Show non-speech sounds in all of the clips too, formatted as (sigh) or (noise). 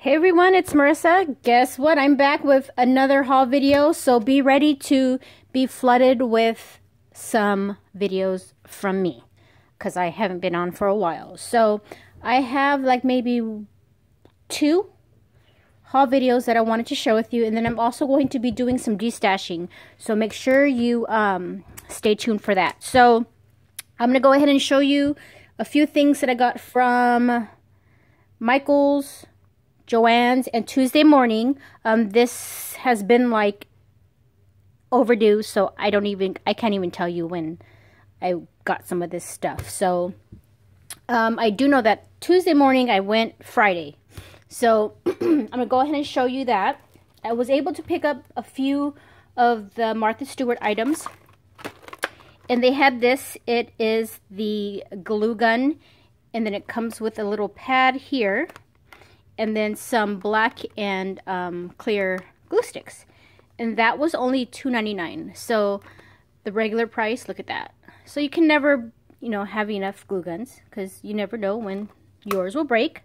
Hey everyone, it's Marissa. Guess what? I'm back with another haul video, so be ready to be flooded with some videos from me because I haven't been on for a while. So I have like maybe two haul videos that I wanted to share with you, and then I'm also going to be doing some destashing. So make sure you um, stay tuned for that. So I'm going to go ahead and show you a few things that I got from Michael's, Joann's, and Tuesday morning. Um, this has been like overdue, so I don't even, I can't even tell you when I got some of this stuff. So um, I do know that Tuesday morning I went Friday. So (clears throat) I'm going to go ahead and show you that. I was able to pick up a few of the Martha Stewart items and they had this. It is the glue gun. And then it comes with a little pad here. And then some black and um, clear glue sticks. And that was only $2.99. So the regular price, look at that. So you can never, you know, have enough glue guns. Because you never know when yours will break.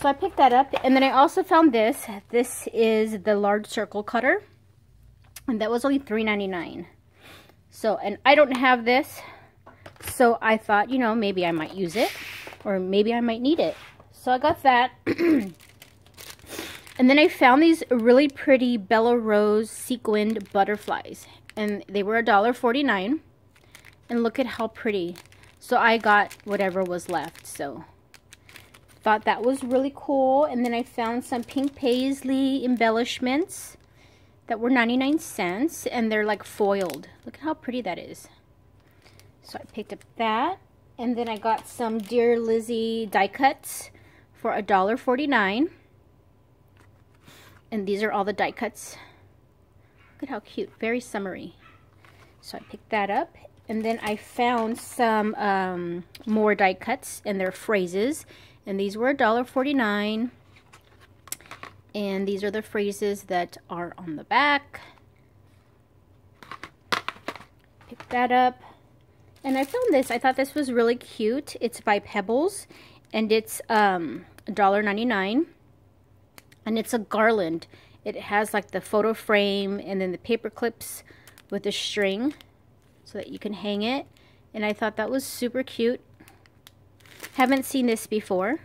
So I picked that up. And then I also found this. This is the large circle cutter. And that was only $3.99. So, and I don't have this, so I thought, you know, maybe I might use it, or maybe I might need it. So I got that. and then I found these really pretty Bella Rose sequined butterflies. And they were $1.49. And look at how pretty. So I got whatever was left, so thought that was really cool. And then I found some pink paisley embellishments that were 99 cents and they're like foiled. Look at how pretty that is. So I picked up that and then I got some Dear Lizzy die cuts for $1.49. And these are all the die cuts. Look at how cute. Very summery. So I picked that up. And then I found some um, more die cuts and they're phrases. And these were $1.49. And these are the phrases that are on the back. Pick that up. And I found this. I thought this was really cute. It's by Pebbles. And it's um, $1.99. And it's a garland. It has like the photo frame and then the paper clips with the string so that you can hang it. And I thought that was super cute. Haven't seen this before.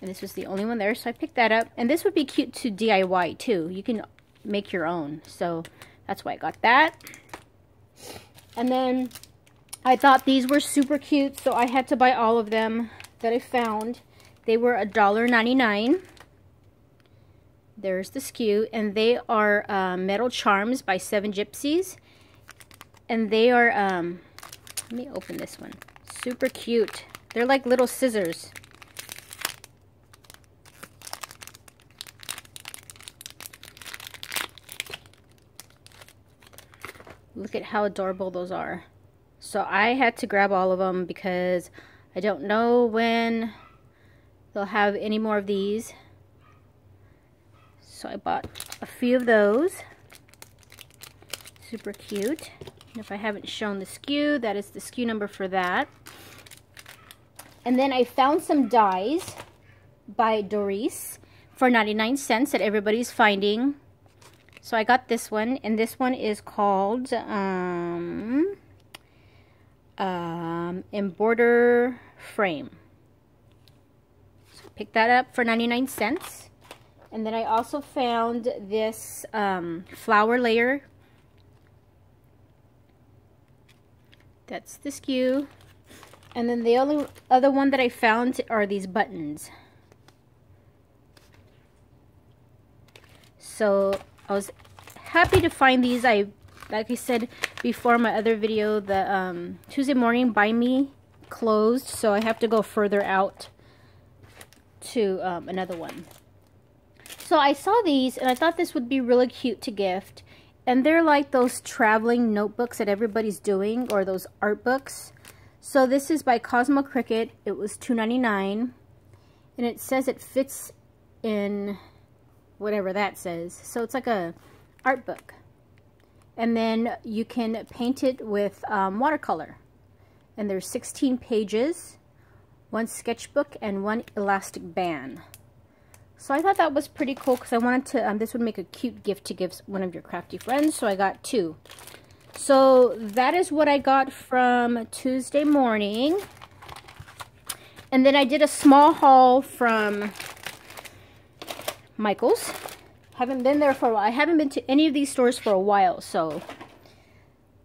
And this was the only one there, so I picked that up. And this would be cute to DIY too. You can make your own. So that's why I got that. And then I thought these were super cute, so I had to buy all of them that I found. They were $1.99. There's the SKU, and they are uh, Metal Charms by Seven Gypsies. And they are, um, let me open this one. Super cute. They're like little scissors. Look at how adorable those are. So I had to grab all of them because I don't know when they'll have any more of these. So I bought a few of those. Super cute. if I haven't shown the SKU, that is the SKU number for that. And then I found some dies by Darice for 99 cents that everybody's finding. So I got this one, and this one is called um, um, Embroider Frame. So pick that up for 99 cents. And then I also found this um, flower layer. That's the skew. And then the only other one that I found are these buttons. So I was happy to find these. I, like I said before my other video, the um, Tuesday morning by me closed, so I have to go further out to um, another one. So I saw these, and I thought this would be really cute to gift. And they're like those traveling notebooks that everybody's doing, or those art books. So this is by Cosmo Cricket. It was $2.99. And it says it fits in whatever that says. So it's like a art book. And then you can paint it with um, watercolor. And there's 16 pages, one sketchbook, and one elastic band. So I thought that was pretty cool because I wanted to, um, this would make a cute gift to give one of your crafty friends. So I got two. So that is what I got from Tuesday morning. And then I did a small haul from Michael's. Haven't been there for a while. I haven't been to any of these stores for a while, so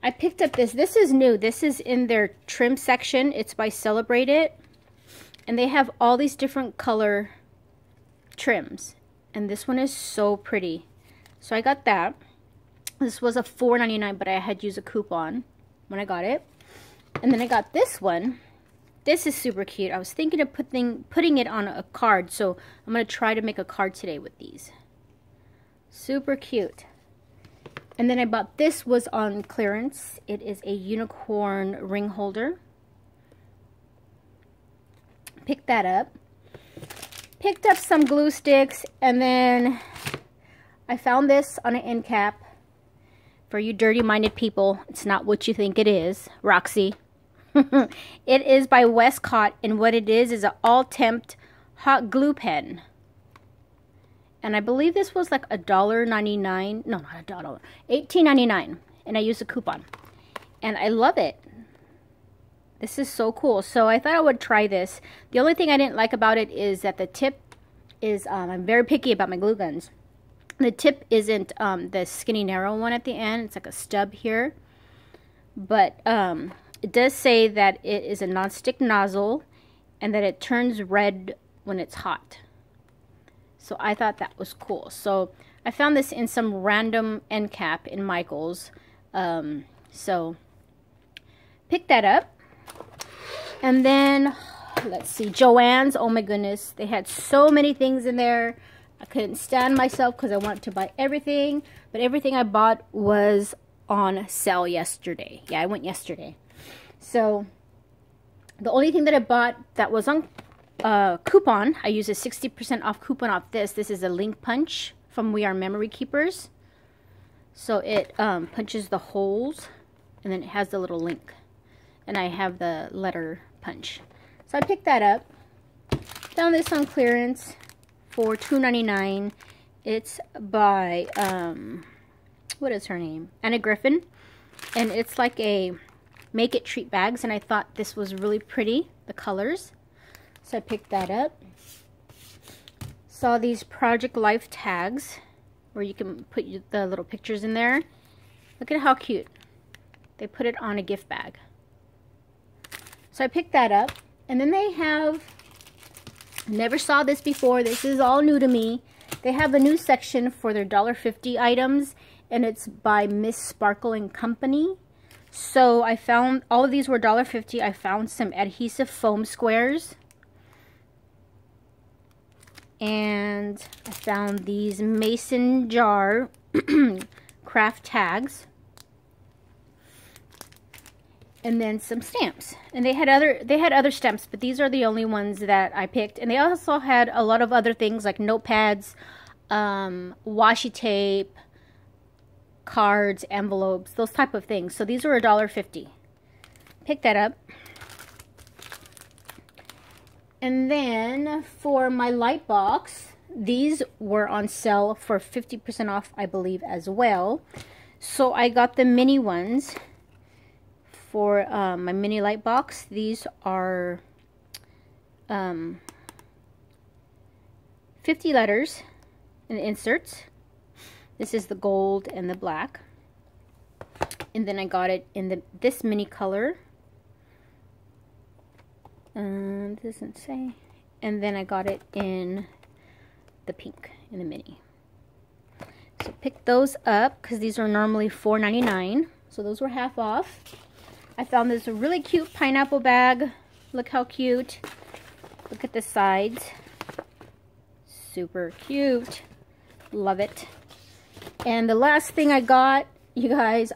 I picked up this. This is new. This is in their trim section. It's by Celebrate It. And they have all these different color trims. And this one is so pretty. So I got that. This was a $4.99, but I had used a coupon when I got it. And then I got this one. This is super cute. I was thinking of putting, putting it on a card, so I'm going to try to make a card today with these. Super cute. And then I bought this was on clearance. It is a unicorn ring holder. Picked that up. Picked up some glue sticks and then I found this on an end cap. For you dirty-minded people, it's not what you think it is. Roxy. (laughs) it is by Westcott, and what it is is an all-temp hot glue pen. And I believe this was like a dollar ninety-nine. No, not a dollar. Eighteen ninety-nine. And I used a coupon. And I love it. This is so cool. So I thought I would try this. The only thing I didn't like about it is that the tip is, um, I'm very picky about my glue guns. The tip isn't um, the skinny narrow one at the end. It's like a stub here. But um, it does say that it is a non-stick nozzle and that it turns red when it's hot. So I thought that was cool. So I found this in some random end cap in Michael's. Um, so pick that up. And then, let's see, Joann's. Oh my goodness. They had so many things in there. I couldn't stand myself because I wanted to buy everything. But everything I bought was on sale yesterday. Yeah, I went yesterday. So, the only thing that I bought that was on uh, coupon, I used a 60% off coupon off this. This is a link punch from We Are Memory Keepers. So it um, punches the holes and then it has the little link. And I have the letter punch. So I picked that up. Found this on clearance for $2.99. It's by, um, what is her name? Anna Griffin. And it's like a make it treat bags. And I thought this was really pretty, the colors. So I picked that up. Saw these Project Life tags where you can put the little pictures in there. Look at how cute. They put it on a gift bag. So I picked that up. And then they have, never saw this before. This is all new to me. They have a new section for their $1.50 items. And it's by Miss Sparkle and Company. So I found, all of these were $1.50. I found some adhesive foam squares. And I found these mason jar (clears throat) craft tags and then some stamps. And they had other they had other stamps, but these are the only ones that I picked. And they also had a lot of other things like notepads, um, washi tape, cards, envelopes, those type of things. So these were $1.50. Pick that up. And then for my light box, these were on sale for 50% off, I believe, as well. So I got the mini ones for um, my mini light box. These are um, 50 letters and inserts. This is the gold and the black. And then I got it in the this mini color. Um, doesn't say. And then I got it in the pink, in the mini. So pick those up because these are normally $4.99. So those were half off. I found this really cute pineapple bag. Look how cute. Look at the sides. Super cute. Love it. And the last thing I got, you guys,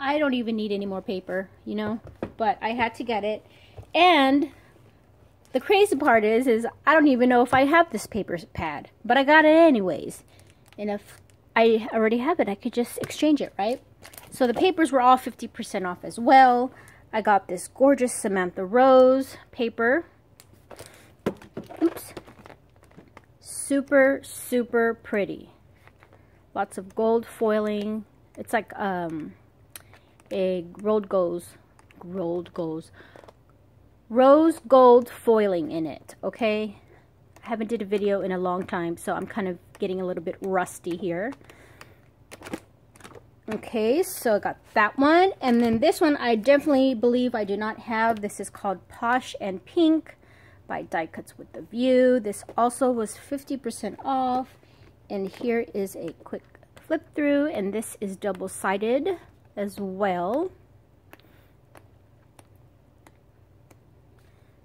I don't even need any more paper, you know, but I had to get it. And the crazy part is, is I don't even know if I have this paper pad, but I got it anyways. And if I already have it, I could just exchange it, right? So the papers were all 50% off as well. I got this gorgeous Samantha Rose paper. Oops. super, super pretty. Lots of gold foiling. It's like um, a rolled goes, rolled goes, rose gold foiling in it, okay? I haven't did a video in a long time, so I'm kind of getting a little bit rusty here. Okay, so I got that one. And then this one I definitely believe I do not have. This is called Posh and Pink by Die Cuts with the View. This also was 50% off. And here is a quick flip through. And this is double-sided as well.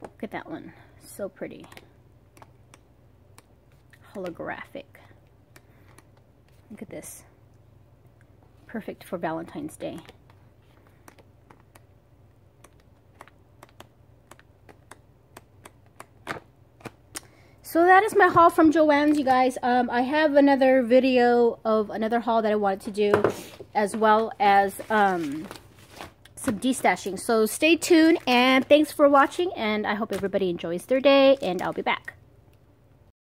Look at that one. So pretty. Holographic. Look at this. Perfect for Valentine's Day. So that is my haul from Joann's, you guys. Um, I have another video of another haul that I wanted to do, as well as um, some destashing. So stay tuned, and thanks for watching, and I hope everybody enjoys their day, and I'll be back.